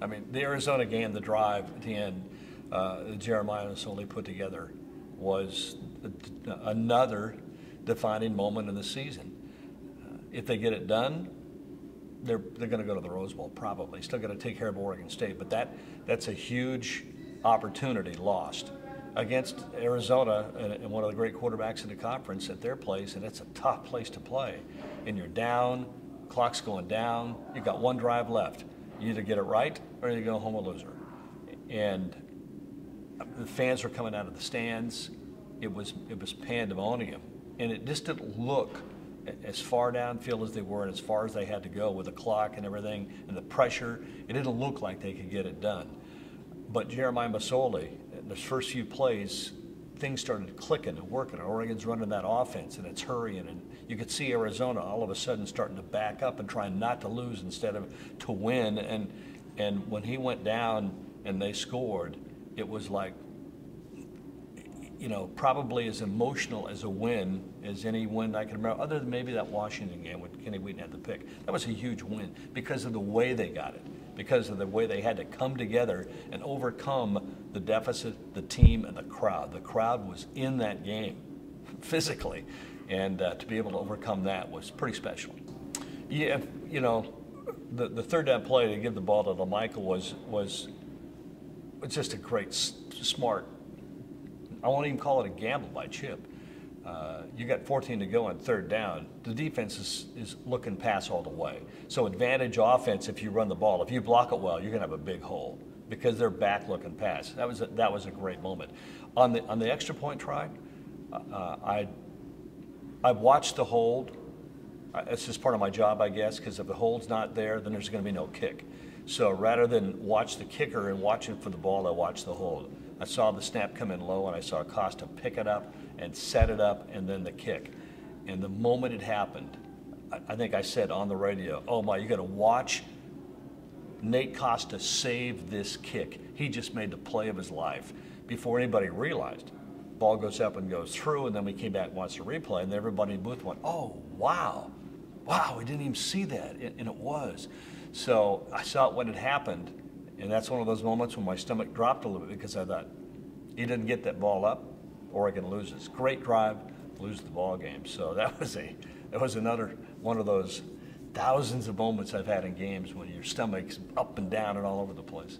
I mean, the Arizona game, the drive at the end, uh, that Jeremiah Masoli put together was another defining moment in the season. Uh, if they get it done, they're, they're going to go to the Rose Bowl probably. Still going to take care of Oregon State, but that that's a huge opportunity lost against Arizona and, one of the great quarterbacks in the conference at their place, and it's a tough place to play. And you're down, clock's going down, you've got one drive left. You either get it right or you go home a loser. And the fans were coming out of the stands. It was it was pandemonium, and it just didn't look as far downfield as they were and as far as they had to go with the clock and everything and the pressure. It didn't look like they could get it done. But Jeremiah Masoli, the first few plays, things started clicking and working. Oregon's running that offense and it's hurrying, and you could see Arizona all of a sudden starting to back up and trying not to lose instead of to win. And and when he went down and they scored, it was like you know, probably as emotional as a win as any win I can remember, other than maybe that Washington game when Kenny Wheaton had the pick. That was a huge win because of the way they got it, because of the way they had to come together and overcome the deficit, the team, and the crowd. The crowd was in that game physically, and uh, to be able to overcome that was pretty special. Yeah, you know, the, the third down play to give the ball to LaMichael was was was just a great, smart I won't even call it a gamble by Chip. Uh, you got 14 to go on third down. The defense is, is looking pass all the way. So advantage offense if you run the ball. If you block it well, you're going to have a big hole because they're back looking pass. That was a, that was a great moment. On the on the extra point try, uh, I I watched the hold. It's just part of my job, I guess, because if the hold's not there, then there's going to be no kick. So rather than watch the kicker and watching for the ball, I watch the hold. I saw the snap come in low, and I saw Costa pick it up and set it up, and then the kick. And the moment it happened, I think I said on the radio, "Oh my, you got to watch Nate Costa saved this kick. He just made the play of his life before anybody realized." Ball goes up and goes through, and then we came back and watched the replay, and everybody in the booth went, "Oh wow, wow, we didn't even see that," and it was. So I saw it when it happened, and that's one of those moments when my stomach dropped a little bit because I thought, he didn't get that ball up, Oregon loses. Great drive, lose the ball game. So that was a that was another one of those thousands of moments I've had in games when your stomach's up and down and all over the place.